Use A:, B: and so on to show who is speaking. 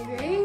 A: Okay.